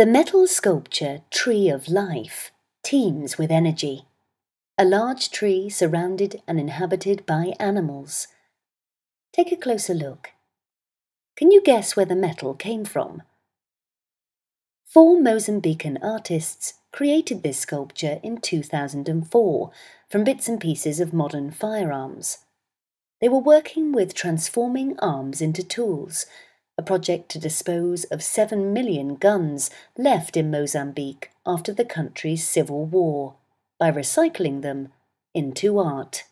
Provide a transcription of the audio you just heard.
The metal sculpture Tree of Life teems with energy. A large tree surrounded and inhabited by animals. Take a closer look. Can you guess where the metal came from? Four Mozambican artists created this sculpture in 2004 from bits and pieces of modern firearms. They were working with transforming arms into tools, a project to dispose of 7 million guns left in Mozambique after the country's civil war, by recycling them into art.